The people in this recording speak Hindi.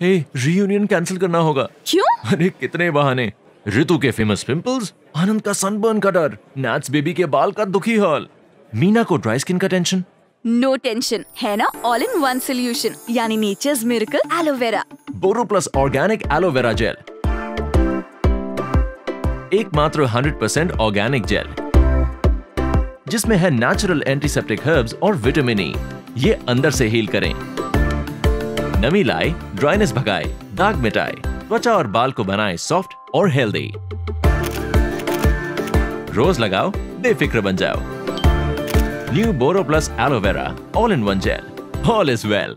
हे रीयूनियन कैंसिल करना होगा। क्यों? अरे कितने बहाने। ऋतु के फ़ेमस पिंपल्स आनंद का सनबर्न का डर नैट्स बेबी के बाल का दुखी हाल। मीना को ड्राई स्किन का टेंशन नो टेंशन है ना? ऑल इन वन सोल्यूशन यानी Nature's Miracle aloe vera Boro plus organic aloe vera gel एकमात्र 100% ऑर्गेनिक जेल जिसमें है नेचुरल एंटीसेप्टिक हर्ब्स और विटामिन ई ये अंदर से हील करें। नमी लाए ड्राइनेस भगाए, दाग मिटाए। त्वचा और बाल को बनाए सॉफ्ट और हेल्दी रोज लगाओ, बेफिक्र बन जाओ। New Boro plus aloe vera all in one gel all is well